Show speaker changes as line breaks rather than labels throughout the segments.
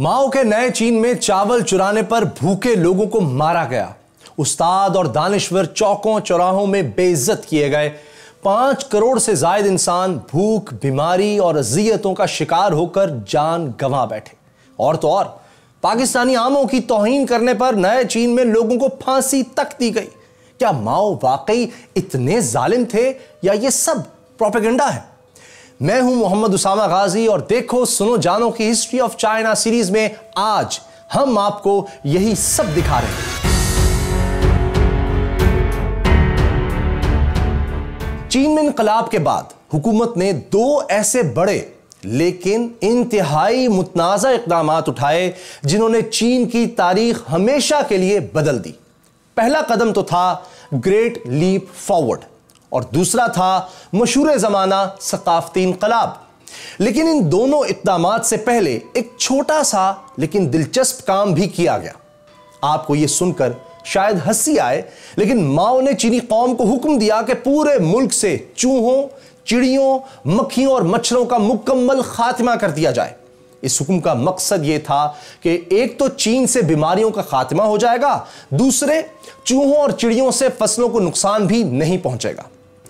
ماؤ کے نئے چین میں چاول چرانے پر بھوکے لوگوں کو مارا گیا۔ استاد اور دانشور چوکوں چوراہوں میں بے عزت کیے گئے۔ پانچ کروڑ سے زائد انسان بھوک، بیماری اور اذیتوں کا شکار ہو کر جان گنوا بیٹھے۔ اور تو اور، پاکستانی عاموں کی توہین کرنے پر نئے چین میں لوگوں کو پھانسی تک دی گئی۔ کیا ماؤ واقعی اتنے ظالم تھے یا یہ سب پروپیگنڈا ہے؟ میں ہوں محمد اسامہ غازی اور دیکھو، سنو، جانو کی ہسٹری آف چائنا سیریز میں آج ہم آپ کو یہی سب دکھا رہے ہیں۔ چین میں انقلاب کے بعد حکومت نے دو ایسے بڑے لیکن انتہائی متنازع اقدامات اٹھائے جنہوں نے چین کی تاریخ ہمیشہ کے لیے بدل دی۔ پہلا قدم تو تھا گریٹ لیپ فارورڈ۔ اور دوسرا تھا مشہور زمانہ ثقافتی انقلاب۔ لیکن ان دونوں اقدامات سے پہلے ایک چھوٹا سا لیکن دلچسپ کام بھی کیا گیا۔ آپ کو یہ سن کر شاید ہنسی آئے، لیکن ماؤ نے چینی قوم کو حکم دیا کہ پورے ملک سے چوہوں، چڑیوں، مکھیوں اور مچھروں کا مکمل خاتمہ کر دیا جائے۔ اس حکم کا مقصد یہ تھا کہ ایک تو چین سے بیماریوں کا خاتمہ ہو جائے گا، دوسرے چوہوں اور چڑیوں سے فصلوں کو نقصان بھی نہیں پہنچے گا۔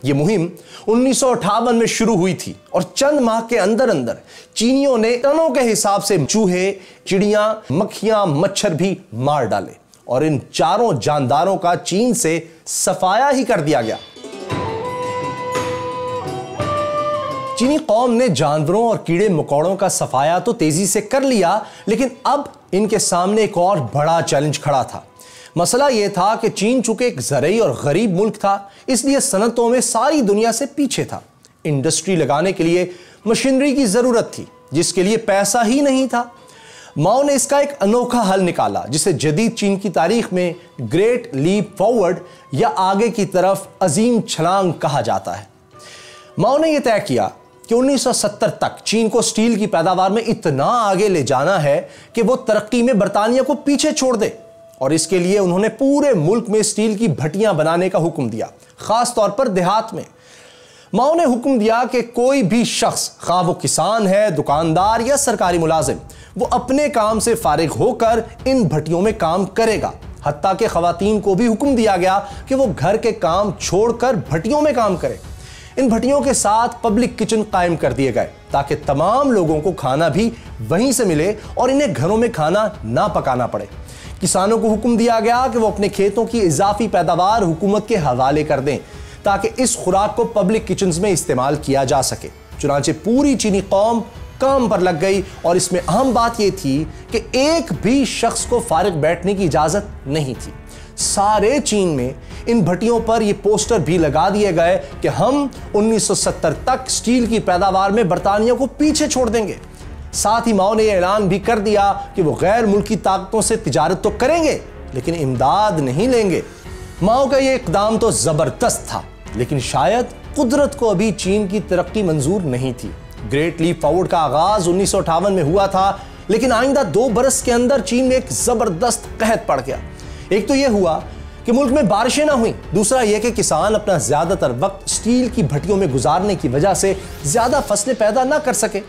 یہ مہم انیس سو اٹھاون میں شروع ہوئی تھی اور چند ماہ کے اندر اندر چینیوں نے ٹنوں کے حساب سے چوہے، چڑیاں، مکھیاں، مچھر بھی مار ڈالے اور ان چاروں جانداروں کا چین سے صفایا ہی کر دیا گیا۔ چینی قوم نے جانوروں اور کیڑے مکوڑوں کا صفایا تو تیزی سے کر لیا، لیکن اب ان کے سامنے ایک اور بڑا چیلنج کھڑا تھا۔ مسئلہ یہ تھا کہ چین چونکہ ایک زرعی اور غریب ملک تھا، اس لیے صنعتوں میں ساری دنیا سے پیچھے تھا۔ انڈسٹری لگانے کے لیے مشینری کی ضرورت تھی، جس کے لیے پیسہ ہی نہیں تھا۔ ماؤ نے اس کا ایک انوکھا حل نکالا، جسے جدید چین کی تاریخ میں گریٹ لیپ فارورڈ یا آگے کی طرف عظیم چھلانگ کہا جاتا ہے۔ ماؤ نے یہ طے کیا کہ انیس سو ستر تک چین کو سٹیل کی پیداوار میں اتنا آگے لے جانا ہے کہ وہ ترقی میں برطانیہ کو پیچھے چھوڑ دے۔ اور اس کے لیے انہوں نے پورے ملک میں سٹیل کی بھٹیاں بنانے کا حکم دیا، خاص طور پر دیہات میں۔ ماؤ نے حکم دیا کہ کوئی بھی شخص خواہ وہ کسان ہے، دکاندار یا سرکاری ملازم، وہ اپنے کام سے فارغ ہو کر ان بھٹیوں میں کام کرے گا۔ حتیٰ کہ خواتین کو بھی حکم دیا گیا کہ وہ گھر کے کام چھوڑ کر بھٹیوں میں کام کرے۔ ان بھٹیوں کے ساتھ پبلک کچن قائم کر دیے گئے تاکہ تمام لوگوں کو کھانا بھی وہیں سے ملے اور انہیں گھروں میں کھانا نہ پکانا پڑے۔ کسانوں کو حکم دیا گیا کہ وہ اپنے کھیتوں کی اضافی پیداوار حکومت کے حوالے کر دیں تاکہ اس خوراک کو پبلک کچنز میں استعمال کیا جا سکے۔ چنانچہ پوری چینی قوم کام پر لگ گئی اور اس میں اہم بات یہ تھی کہ ایک بھی شخص کو فارغ بیٹھنے کی اجازت نہیں تھی۔ سارے چین میں ان بھٹیوں پر یہ پوسٹر بھی لگا دیے گئے کہ ہم انیس سو ستر تک سٹیل کی پیداوار میں برطانیہ کو پیچھے چھوڑ دیں گے۔ ساتھ ہی ماؤ نے یہ اعلان بھی کر دیا کہ وہ غیر ملکی طاقتوں سے تجارت تو کریں گے، لیکن امداد نہیں لیں گے۔ ماؤ کا یہ اقدام تو زبردست تھا، لیکن شاید قدرت کو ابھی چین کی ترقی منظور نہیں تھی۔ گریٹ لیپ فارورڈ کا آغاز انیس سو اٹھاون میں ہوا تھا، لیکن آئندہ دو برس کے اندر چین میں ایک زبردست قحط پڑ گیا۔ ایک تو یہ ہوا کہ ملک میں بارشیں نہ ہوئیں، دوسرا یہ کہ کسان اپنا زیادہ تر وقت سٹیل کی بھٹیوں میں گزارنے کی وجہ سے زیادہ فصلیں پیدا نہ کر سکے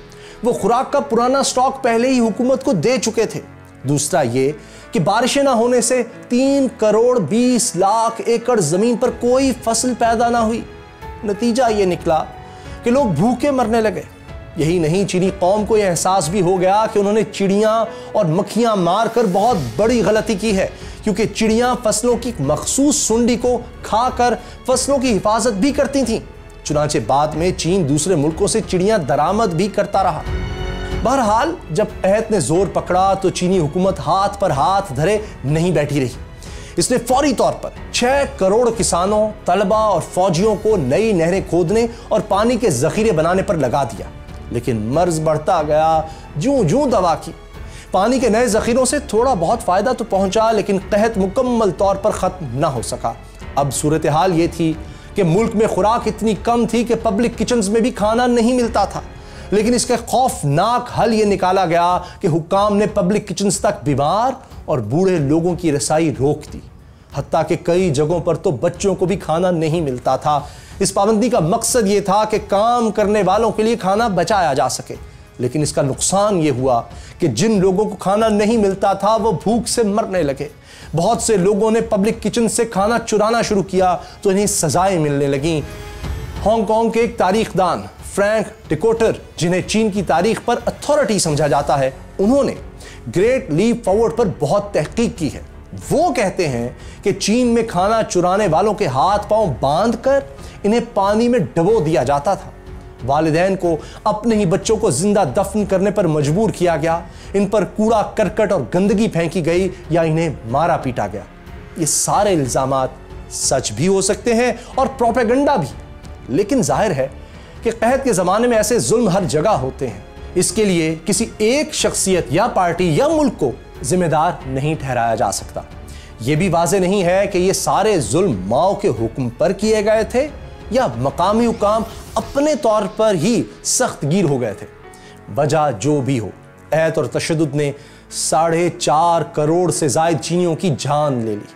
وہ خوراک کا پرانا سٹاک پہلے ہی حکومت کو دے چکے تھے۔ دوسرا یہ کہ بارشیں نہ ہونے سے تین کروڑ بیس لاکھ ایکڑ زمین پر کوئی فصل پیدا نہ ہوئی۔ نتیجہ یہ نکلا کہ لوگ بھوکے مرنے لگے۔ یہی نہیں، چینی قوم کو یہ احساس بھی ہو گیا کہ انہوں نے چڑیاں اور مکھیاں مار کر بہت بڑی غلطی کی ہے، کیونکہ چڑیاں فصلوں کی مخصوص سنڈی کو کھا کر فصلوں کی حفاظت بھی کرتی تھیں۔ چنانچہ بعد میں چین دوسرے ملکوں سے چڑیاں درامد بھی کرتا رہا۔ بہرحال، جب قحط نے زور پکڑا تو چینی حکومت ہاتھ پر ہاتھ دھرے نہیں بیٹھی رہی۔ اس نے فوری طور پر چھ کروڑ کسانوں طلبہ اور فوجیوں کو نئی نہریں کھودنے اور پانی کے ذخیرے بنانے پر لگا دیا۔ لیکن مرض بڑھتا گیا، جوں جوں دوا کی۔ پانی کے نئے ذخیروں سے تھوڑا بہت فائدہ تو پہنچا، لیکن قحط مکمل طور پر ختم نہ ہو سکا۔ اب صورتحال یہ تھی کہ ملک میں خوراک اتنی کم تھی کہ پبلک کچنز میں بھی کھانا نہیں ملتا تھا۔ لیکن اس کے خوفناک حل یہ نکالا گیا کہ حکام نے پبلک کچنز تک بیمار اور بوڑھے لوگوں کی رسائی روک دی۔ حتیٰ کہ کئی جگہوں پر تو بچوں کو بھی کھانا نہیں ملتا تھا۔ اس پابندی کا مقصد یہ تھا کہ کام کرنے والوں کے لیے کھانا بچایا جا سکے۔ لیکن اس کا نقصان یہ ہوا کہ جن لوگوں کو کھانا نہیں ملتا تھا وہ بھوک سے مرنے لگے۔ بہت سے لوگوں نے پبلک کچن سے کھانا چرانا شروع کیا تو انہیں سزائیں ملنے لگیں۔ ہانگ کانگ کے ایک تاریخ دان فرینک ٹیکوٹر جنہیں چین کی تاریخ پر اتھارٹی سمجھا جاتا ہے، انہوں نے گریٹ لیپ فارورڈ پر بہت تحقیق کی ہے۔ وہ کہتے ہیں کہ چین میں کھانا چرانے والوں کے ہاتھ پاؤں باندھ کر انہیں پانی میں ڈبو دیا جاتا تھا۔ والدین کو اپنے ہی بچوں کو زندہ دفن کرنے پر مجبور کیا گیا۔ ان پر کوڑا، کرکٹ اور گندگی پھینکی گئی یا انہیں مارا پیٹا گیا۔ یہ سارے الزامات سچ بھی ہو سکتے ہیں اور پروپیگنڈا بھی۔ لیکن ظاہر ہے کہ قہد کے زمانے میں ایسے ظلم ہر جگہ ہوتے ہیں۔ اس کے لیے کسی ایک شخصیت یا پارٹی یا ملک کو ذمہ دار نہیں ٹھہرایا جا سکتا۔ یہ بھی واضح نہیں ہے کہ یہ سارے ظلم ماؤ کے حکم پر کیے گئے تھے۔ یا مقامی حکام اپنے طور پر ہی سخت گیر ہو گئے تھے۔ وجہ جو بھی ہو ایت اور تشدد نے ساڑھے چار کروڑ سے زائد چینیوں کی جان لے لی۔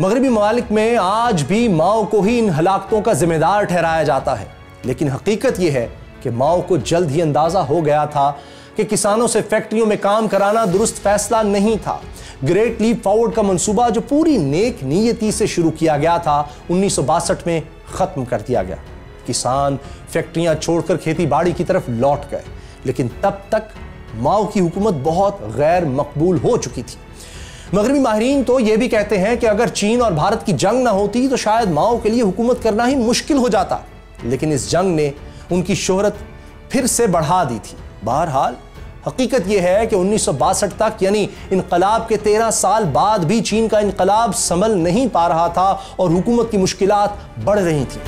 مغربی ممالک میں آج بھی ماؤ کو ہی ان ہلاکتوں کا ذمہ دار ٹھہرایا جاتا ہے۔ لیکن حقیقت یہ ہے کہ ماؤ کو جلد ہی اندازہ ہو گیا تھا کہ کسانوں سے فیکٹریوں میں کام کرانا درست فیصلہ نہیں تھا۔ گریٹ لیپ فارورڈ کا منصوبہ جو پوری نیک نیتی سے شروع کیا گیا تھا، انیس سو باسٹھ میں ختم کر دیا گیا۔ کسان فیکٹریاں چھوڑ کر کھیتی باڑی کی طرف لوٹ گئے، لیکن تب تک ماؤ کی حکومت بہت غیر مقبول ہو چکی تھی۔ مغربی ماہرین تو یہ بھی کہتے ہیں کہ اگر چین اور بھارت کی جنگ نہ ہوتی تو شاید ماؤ کے لیے حکومت کرنا ہی مشکل ہو جاتا۔ لیکن اس جنگ نے ان کی شہرت پھر سے بڑھا دی تھی۔ بہرحال، حقیقت یہ ہے کہ انیس سو باسٹھ تک یعنی انقلاب کے تیرہ سال بعد بھی چین کا انقلاب سمل نہیں پا رہا تھا اور حکومت کی مشکلات بڑھ رہی تھی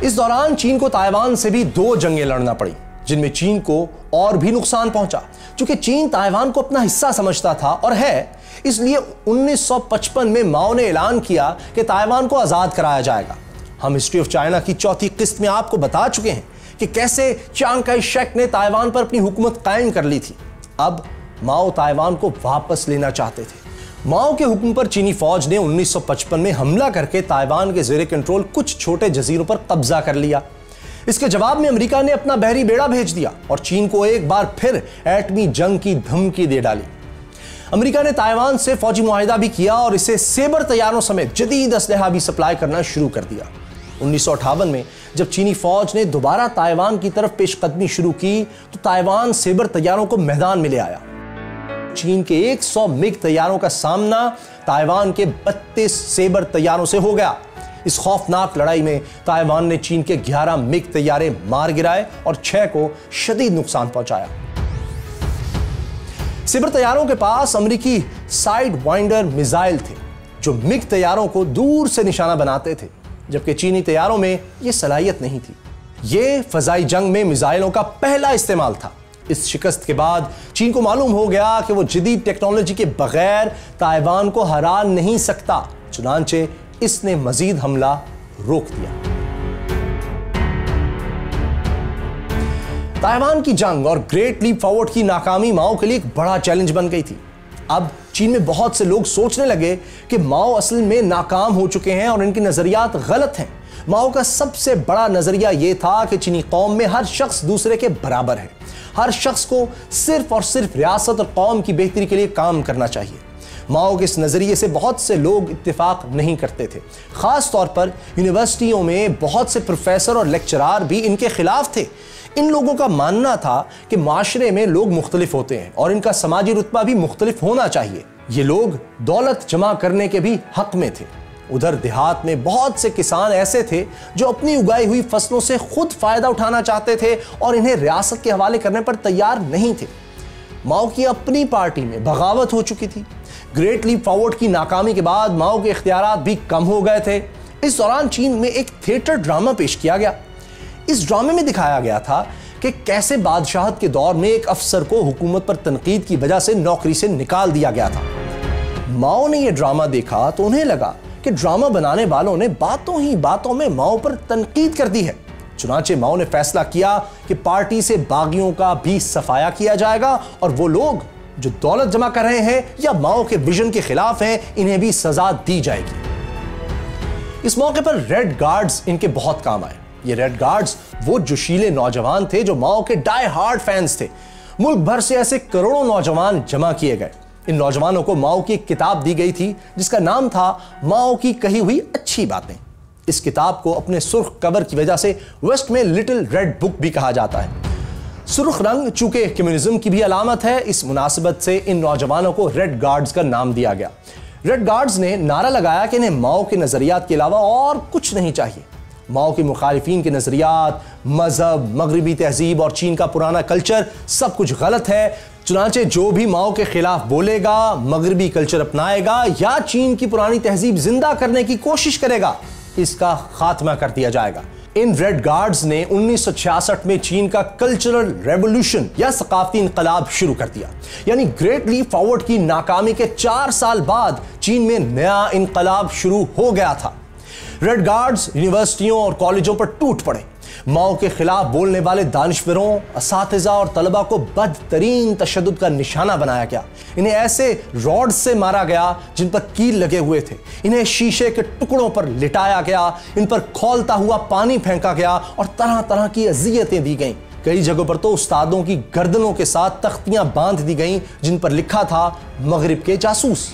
اس دوران چین کو تائیوان سے بھی دو جنگیں لڑنا پڑی، جن میں چین کو اور بھی نقصان پہنچا۔ چونکہ چین تائیوان کو اپنا حصہ سمجھتا تھا اور ہے، اس لیے انیس سو پچپن میں ماؤ نے اعلان کیا کہ تائیوان کو آزاد کرایا جائے گا۔ ہم ہسٹری آف چائنا کی چوتھی قسط میں آپ کو بتا چکے ہیں کہ کیسے چانگ کائی شیک نے تائیوان پر اپنی حکومت قائم کر لی تھی۔ اب ماؤ تائیوان کو واپس لینا چاہتے تھے۔ ماؤ کے حکم پر چینی فوج نے انیس سو پچپن میں حملہ کر کے تائیوان کے زیر کنٹرول کچھ چھوٹے جزیروں پر قبضہ کر لیا۔ اس کے جواب میں امریکہ نے اپنا بحری بیڑا بھیج دیا اور چین کو ایک بار پھر ایٹمی جنگ کی دھمکی دے ڈالی۔ امریکہ نے تائیوان سے فوجی معاہدہ بھی کیا اور اسے سیبر تیاروں سمیت جدید اسلحہ بھی سپلائی کرنا شروع کر دیا۔ انیس سو اٹھاون میں جب چینی فوج نے دوبارہ تائیوان کی طرف پیش قدمی شروع کی تو تائیوان سیبر تیاروں کو میدان میں لے آیا۔ چین کے ایک سو مگ تیاروں کا سامنا تائیوان کے بتیس سیبر تیاروں سے ہو گیا۔ اس خوفناک لڑائی میں تائیوان نے چین کے گیارہ مگ تیارے مار گرائے اور چھ کو شدید نقصان پہنچایا۔ سیبر تیاروں کے پاس امریکی سائیڈ وائنڈر میزائل تھے جو مگ تیاروں کو دور سے نشانہ بناتے تھے۔ جبکہ چینی تیاروں میں یہ صلاحیت نہیں تھی۔ یہ فضائی جنگ میں میزائلوں کا پہلا استعمال تھا۔ اس شکست کے بعد چین کو معلوم ہو گیا کہ وہ جدید ٹیکنالوجی کے بغیر تائیوان کو ہرا نہیں سکتا، چنانچہ اس نے مزید حملہ روک دیا۔ تائیوان کی جنگ اور گریٹ لیپ فارورڈ کی ناکامی ماؤ کے لیے ایک بڑا چیلنج بن گئی تھی۔ اب چین میں بہت سے لوگ سوچنے لگے کہ ماؤ اصل میں ناکام ہو چکے ہیں اور ان کے نظریات غلط ہیں۔ ماؤ کا سب سے بڑا نظریہ یہ تھا کہ چینی قوم میں ہر شخص دوسرے کے برابر ہے۔ ہر شخص کو صرف اور صرف ریاست اور قوم کی بہتری کے لیے کام کرنا چاہیے۔ ماؤ کے اس نظریے سے بہت سے لوگ اتفاق نہیں کرتے تھے۔ خاص طور پر یونیورسٹیوں میں بہت سے پروفیسر اور لیکچرار بھی ان کے خلاف تھے۔ ان لوگوں کا ماننا تھا کہ معاشرے میں لوگ مختلف ہوتے ہیں اور ان کا سماجی رتبہ بھی مختلف ہونا چاہیے۔ یہ لوگ دولت جمع کرنے کے بھی حق میں تھے۔ ادھر دیہات میں بہت سے کسان ایسے تھے جو اپنی اگائی ہوئی فصلوں سے خود فائدہ اٹھانا چاہتے تھے اور انہیں ریاست کے حوالے کرنے پر تیار نہیں تھے۔ ماؤ کی اپنی پارٹی میں بغاوت ہو چکی تھی۔ گریٹ لیپ فارورڈ کی ناکامی کے بعد ماؤ کے اختیارات بھی کم ہو گئے تھے۔ اس دوران چین میں ایک تھیٹر ڈرامہ پیش کیا گیا۔ اس ڈرامے میں دکھایا گیا تھا کہ کیسے بادشاہت کے دور میں ایک افسر کو حکومت پر تنقید کی وجہ سے نوکری سے نکال دیا گیا تھا۔ ماؤ نے یہ ڈرامہ دیکھا تو انہیں لگا کہ ڈرامہ بنانے والوں نے باتوں ہی باتوں میں ماؤ پر تنقید کر دی ہے۔ چنانچہ ماؤ نے فیصلہ کیا کہ پارٹی سے باغیوں کا بھی صفایا کیا جائے گا اور وہ لوگ جو دولت جمع کر رہے ہیں یا ماؤ کے ویژن کے خلاف ہیں، انہیں بھی سزا دی جائے گی۔ اس موقع پر ریڈ گارڈز ان کے بہت کام آئے۔ یہ ریڈ گارڈز وہ جوشیلے نوجوان تھے جو ماؤ کے ڈائی ہارڈ فینس تھے۔ ملک بھر سے ایسے کروڑوں نوجوان جمع کیے گئے۔ ان نوجوانوں کو ماؤ کی ایک کتاب دی گئی تھی، جس کا نام تھا ماؤ کی کہی ہوئی اچھی باتیں۔ اس کتاب کو اپنے سرخ کور کی وجہ سے ویسٹ میں لٹل ریڈ بک بھی کہا جاتا ہے۔ سرخ رنگ، چونکہ کمیونزم کی بھی علامت ہے، اس مناسبت سے ان نوجوانوں کو ریڈ گارڈز کا نام دیا گیا۔ ریڈ گارڈز نے نعرہ لگایا کہ انہیں ماؤ کے نظریات کے علاوہ اور کچھ نہیں چاہیے۔ ماؤ کے مخالفین کے نظریات، مذہب، مغربی تہذیب اور چین کا پرانا کلچر سب کچھ غلط ہے۔ چنانچہ جو بھی ماؤ کے خلاف بولے گا، مغربی کلچر اپنائے گا یا چین کی پرانی تہذیب زندہ کرنے کی کوشش کرے گا، اس کا خاتمہ کر دیا جائے گا۔ ان ریڈ گارڈز نے انیس سو چھیاسٹھ میں چین کا کلچرل ریولوشن یا ثقافتی انقلاب شروع کر دیا۔ یعنی گریٹ لی فارورڈ کی ناکامی کے چار سال بعد چین میں نیا انقلاب شروع ہو گیا تھا۔ ریڈ گارڈز یونیورسٹیوں اور کالجوں پر ٹوٹ پڑے۔ ماؤ کے خلاف بولنے والے دانشوروں، اساتذہ اور طلبہ کو بدترین تشدد کا نشانہ بنایا گیا۔ انہیں ایسے روڈ سے مارا گیا جن پر کیل لگے ہوئے تھے۔ انہیں شیشے کے ٹکڑوں پر لٹایا گیا، ان پر کھولتا ہوا پانی پھینکا گیا اور طرح طرح کی اذیتیں دی گئیں۔ کئی جگہوں پر تو استادوں کی گردنوں کے ساتھ تختیاں باندھ دی گئیں جن پر لکھا تھا مغرب کے جاسوس۔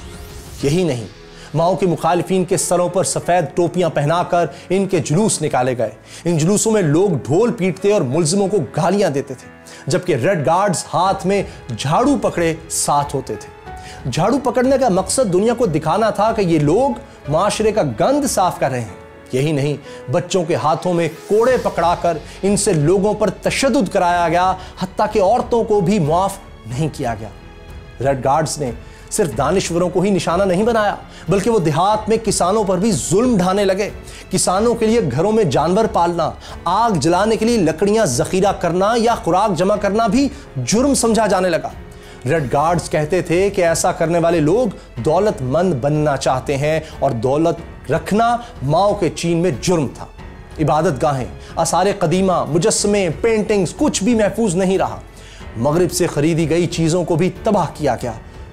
یہی نہیں۔ ماؤ کے مخالفین کے سروں پر سفید ٹوپیاں پہنا کر ان کے جلوس نکالے گئے۔ ان جلوسوں میں لوگ ڈھول پیٹتے اور ملزموں کو گالیاں دیتے تھے، جبکہ ریڈ گارڈز ہاتھ میں جھاڑو پکڑے ساتھ ہوتے تھے۔ جھاڑو پکڑنے کا مقصد دنیا کو دکھانا تھا کہ یہ لوگ معاشرے کا گند صاف کر رہے ہیں۔ یہی نہیں، بچوں کے ہاتھوں میں کوڑے پکڑا کر ان سے لوگوں پر تشدد کرایا گیا، حتیٰ کہ عورتوں کو بھی معاف نہیں کیا گیا۔ ریڈ گارڈز نے صرف دانشوروں کو ہی نشانہ نہیں بنایا، بلکہ وہ دیہات میں کسانوں پر بھی ظلم ڈھانے لگے۔ کسانوں کے لیے گھروں میں جانور پالنا، آگ جلانے کے لیے لکڑیاں ذخیرہ کرنا یا خوراک جمع کرنا بھی جرم سمجھا جانے لگا۔ ریڈ گارڈز کہتے تھے کہ ایسا کرنے والے لوگ دولت مند بننا چاہتے ہیں اور دولت رکھنا ماؤ کے چین میں جرم تھا۔ عبادت گاہیں، آثار قدیمہ، مجسمے پینٹنگز کچھ بھی محفوظ نہیں رہا۔ مغرب سے خریدی گئی چیزوں کو بھی تباہ کیا گیا۔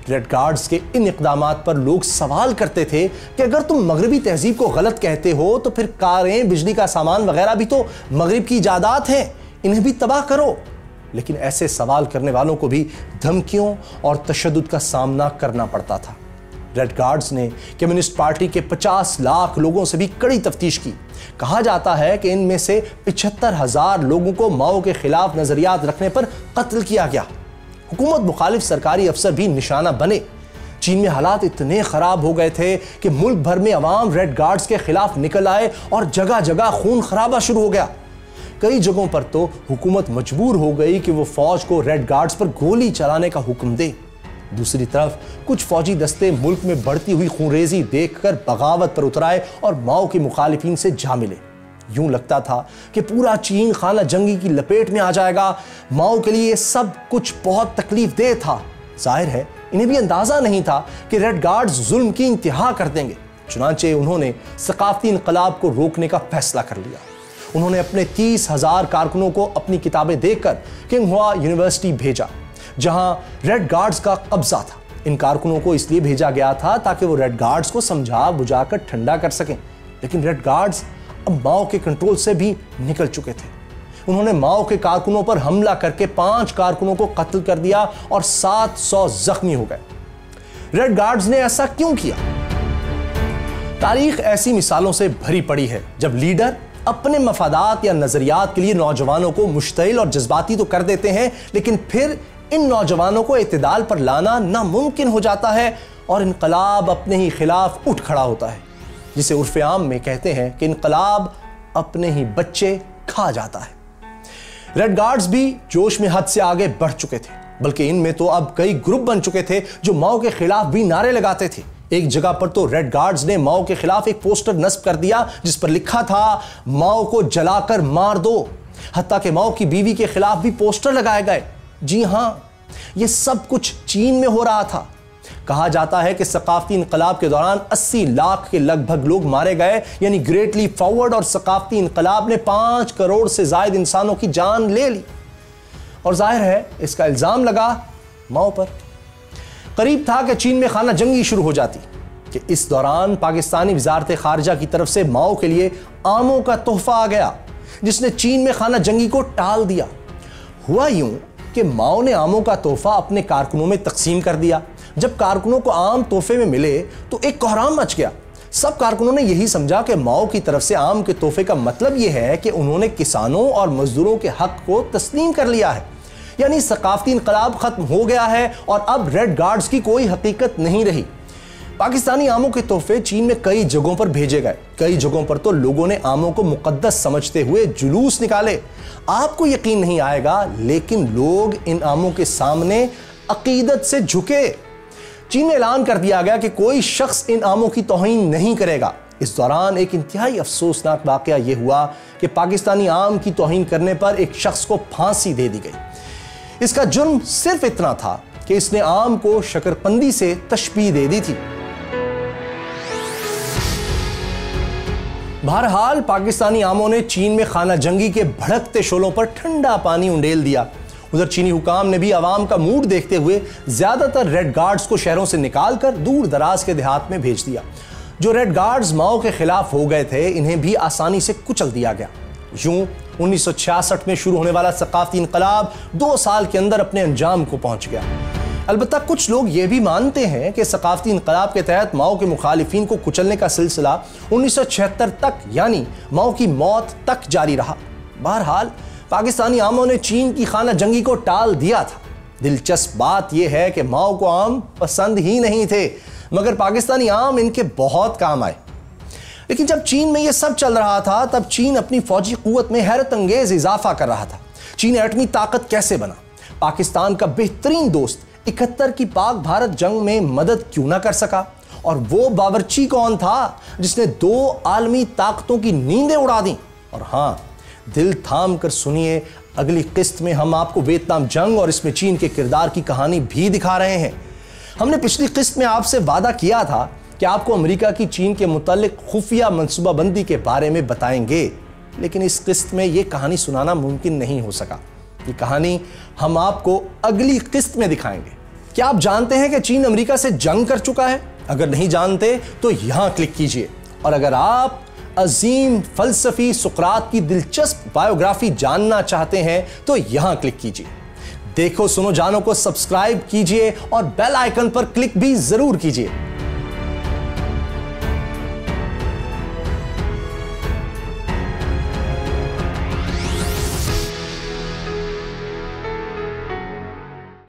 ریڈ گارڈز کے ان اقدامات پر لوگ سوال کرتے تھے کہ اگر تم مغربی تہذیب کو غلط کہتے ہو تو پھر کاریں، بجلی کا سامان وغیرہ بھی تو مغرب کی ایجادات ہیں۔ انہیں بھی تباہ کرو۔ لیکن ایسے سوال کرنے والوں کو بھی دھمکیوں اور تشدد کا سامنا کرنا پڑتا تھا۔ ریڈ گارڈز نے کمیونسٹ پارٹی کے پچاس لاکھ لوگوں سے بھی کڑی تفتیش کی۔ کہا جاتا ہے کہ ان میں سے پچھتر ہزار لوگوں کو ماؤ کے خلاف نظریات رکھنے پر قتل کیا گیا۔ حکومت مخالف سرکاری افسر بھی نشانہ بنے۔ چین میں حالات اتنے خراب ہو گئے تھے کہ ملک بھر میں عوام ریڈ گارڈز کے خلاف نکل آئے اور جگہ جگہ خون خرابہ شروع ہو گیا۔ کئی جگہوں پر تو حکومت مجبور ہو گئی کہ وہ فوج کو ریڈ گارڈز پر گولی چلانے کا حکم دے۔ دوسری طرف، کچھ فوجی دستے ملک میں بڑھتی ہوئی خونریزی دیکھ کر بغاوت پر اترائے اور ماؤ کے مخالفین سے جا ملے۔ یوں لگتا تھا کہ پورا چین خانہ جنگی کی لپیٹ میں آ جائے گا۔ ماؤ کے لیے سب کچھ بہت تکلیف دہ تھا۔ ظاہر ہے، انہیں بھی اندازہ نہیں تھا کہ ریڈ گارڈز ظلم کی انتہا کر دیں گے۔ چنانچہ انہوں نے ثقافتی انقلاب کو روکنے کا فیصلہ کر لیا۔ انہوں نے اپنے تیس ہزار کارکنوں کو اپنی کتابیں دیکھ کر کنگ ہوا یونیورسٹی بھیجا، جہاں ریڈ گارڈز کا قبضہ تھا۔ ان کارکنوں کو اس لیے بھیجا گیا تھا تاکہ وہ ریڈ گارڈز کو سمجھا بجھا کر ٹھنڈا کر سکیں۔ لیکن ریڈ گارڈز اب ماؤ کے کنٹرول سے بھی نکل چکے تھے۔ انہوں نے ماؤ کے کارکنوں پر حملہ کر کے پانچ کارکنوں کو قتل کر دیا اور سات سو زخمی ہو گئے۔ ریڈ گارڈز نے ایسا کیوں کیا؟ تاریخ ایسی مثالوں سے بھری پڑی ہے جب لیڈر اپنے مفادات یا نظریات کے لیے نوجوانوں کو مشتعل اور جذباتی تو کر دیتے ہیں، لیکن پھر ان نوجوانوں کو اعتدال پر لانا ناممکن ہو جاتا ہے اور انقلاب اپنے ہی خلاف اٹھ کھڑا ہوتا ہے۔ جسے عرف عام میں کہتے ہیں کہ انقلاب اپنے ہی بچے کھا جاتا ہے۔ ریڈ گارڈز بھی جوش میں حد سے آگے بڑھ چکے تھے، بلکہ ان میں تو اب کئی گروپ بن چکے تھے جو ماؤ کے خلاف بھی نعرے لگاتے تھے۔ ایک جگہ پر تو ریڈ گارڈز نے ماؤ کے خلاف ایک پوسٹر نصب کر دیا، جس پر لکھا تھا ماؤ کو جلا کر مار دو۔ حتیٰ کہ ماؤ کی بیوی کے خلاف بھی پوسٹر لگائے گئے۔ جی ہاں یہ سب کچھ چین میں ہو رہا تھا۔ کہا جاتا ہے کہ ثقافتی انقلاب کے دوران اسی لاکھ کے لگ بھگ لوگ مارے گئے یعنی گریٹلی فارورڈ اور ثقافتی انقلاب نے پانچ کروڑ سے زائد انسانوں کی جان لے لی۔ اور ظاہر ہے، اس کا الزام لگا ماؤ پر۔ قریب تھا کہ چین میں خانہ جنگی شروع ہو جاتی، کہ اس دوران پاکستانی وزارت خارجہ کی طرف سے ماؤ کے لیے آموں کا تحفہ آ گیا، جس نے چین میں خانہ جنگی کو ٹال دیا۔ ہوا یوں کہ ماؤ نے آموں کا تحفہ اپنے کارکنوں میں تقسیم کر دیا۔ جب کارکنوں کو آم تحفے میں ملے تو ایک کوہرام مچ گیا۔ سب کارکنوں نے یہی سمجھا کہ ماؤ کی طرف سے آم کے تحفے کا مطلب یہ ہے کہ انہوں نے کسانوں اور مزدوروں کے حق کو تسلیم کر لیا ہے۔ یعنی ثقافتی انقلاب ختم ہو گیا ہے اور اب ریڈ گارڈز کی کوئی حقیقت نہیں رہی۔ پاکستانی آموں کے تحفے چین میں کئی جگہوں پر بھیجے گئے۔ کئی جگہوں پر تو لوگوں نے آموں کو مقدس سمجھتے ہوئے جلوس نکالے۔ آپ کو یقین نہیں آئے گا، لیکن لوگ ان آموں کے سامنے عقیدت سے جھکے۔ چین میں اعلان کر دیا گیا کہ کوئی شخص ان آموں کی توہین نہیں کرے گا۔ اس دوران ایک انتہائی افسوسناک واقعہ یہ ہوا کہ پاکستانی آم کی توہین کرنے پر ایک شخص کو پھانسی دے دی گئی۔ اس کا جرم صرف اتنا تھا کہ اس نے آم کو شکر پندی سے تشبیح دے دی تھی۔ بہرحال، پاکستانی آموں نے چین میں خانہ جنگی کے بھڑکتے شولوں پر ٹھنڈا پانی انڈیل دیا۔ ادھر چینی حکام نے بھی عوام کا موڈ دیکھتے ہوئے زیادہ تر ریڈ گارڈز کو شہروں سے نکال کر دور دراز کے دیہات میں بھیج دیا۔ جو ریڈ گارڈز ماؤ کے خلاف ہو گئے تھے، انہیں بھی آسانی سے کچل دیا گیا۔ یوں انیس سو چھیاسٹھ میں شروع ہونے والا ثقافتی انقلاب دو سال کے اندر اپنے انجام کو پہنچ گیا۔ البتہ کچھ لوگ یہ بھی مانتے ہیں کہ ثقافتی انقلاب کے تحت ماؤ کے مخالفین کو کچلنے کا سلسلہ انیس سو چھہتر تک یعنی ماؤ کی موت تک جاری رہا۔ بہرحال پاکستانی عاموں نے چین کی خانہ جنگی کو ٹال دیا تھا۔ دلچسپ بات یہ ہے کہ ماؤ کو عام پسند ہی نہیں تھے، مگر پاکستانی عام ان کے بہت کام آئے۔ لیکن جب چین میں یہ سب چل رہا تھا، تب چین اپنی فوجی قوت میں حیرت انگیز اضافہ کر رہا تھا۔ چین ایٹمی طاقت کیسے بنا؟ پاکستان کا بہترین دوست اکہتر کی پاک بھارت جنگ میں مدد کیوں نہ کر سکا؟ اور وہ باورچی کون تھا جس نے دو عالمی طاقتوں کی نیندیں اڑا دیں؟ اور ہاں دل تھام کر سنیے، اگلی قسط میں ہم آپ کو ویتنام جنگ اور اس میں چین کے کردار کی کہانی بھی دکھا رہے ہیں۔ ہم نے پچھلی قسط میں آپ سے وعدہ کیا تھا کہ آپ کو امریکہ کی چین کے متعلق خفیہ منصوبہ بندی کے بارے میں بتائیں گے، لیکن اس قسط میں یہ کہانی سنانا ممکن نہیں ہو سکا۔ یہ کہانی ہم آپ کو اگلی قسط میں دکھائیں گے۔ کیا آپ جانتے ہیں کہ چین امریکہ سے جنگ کر چکا ہے؟ اگر نہیں جانتے تو یہاں کلک کیجیے۔ اور اگر آپ عظیم فلسفی سقرات کی دلچسپ بایوگرافی جاننا چاہتے ہیں تو یہاں کلک کیجیے۔ دیکھو سنو جانو کو سبسکرائب کیجیے اور بیل آئیکن پر کلک بھی ضرور کیجیے۔